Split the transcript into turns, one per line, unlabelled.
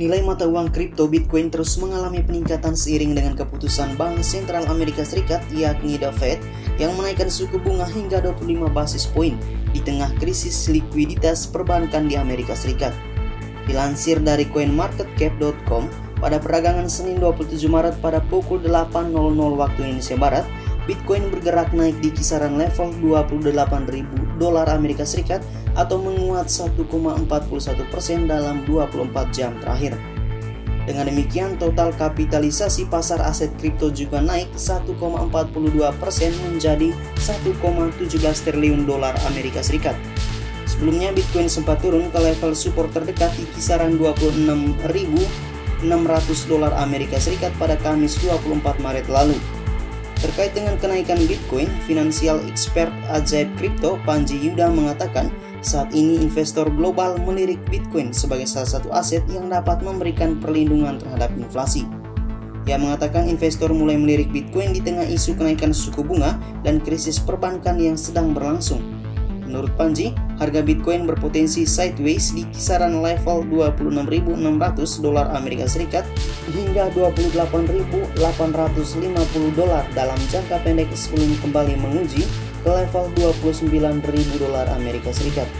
Nilai mata uang kripto Bitcoin terus mengalami peningkatan seiring dengan keputusan Bank Sentral Amerika Serikat yakni The Fed yang menaikkan suku bunga hingga 25 basis poin di tengah krisis likuiditas perbankan di Amerika Serikat. Dilansir dari coinmarketcap.com, pada perdagangan Senin 27 Maret pada pukul 8.00 waktu Indonesia Barat, Bitcoin bergerak naik di kisaran level 28.000 dolar Amerika Serikat atau menguat 1,41% dalam 24 jam terakhir. Dengan demikian, total kapitalisasi pasar aset kripto juga naik 1,42% menjadi 1,17 triliun dolar Amerika Serikat. Sebelumnya Bitcoin sempat turun ke level support terdekat di kisaran 26.600 dolar Amerika Serikat pada Kamis 24 Maret lalu. Terkait dengan kenaikan Bitcoin, finansial expert ajaib kripto Panji Yuda mengatakan saat ini investor global melirik Bitcoin sebagai salah satu aset yang dapat memberikan perlindungan terhadap inflasi. Ia mengatakan investor mulai melirik Bitcoin di tengah isu kenaikan suku bunga dan krisis perbankan yang sedang berlangsung. Menurut Panji, harga Bitcoin berpotensi sideways di kisaran level 26.600 dolar Amerika Serikat hingga 28.850 dolar dalam jangka pendek sebelum kembali menguji ke level 29.000 dolar Amerika Serikat.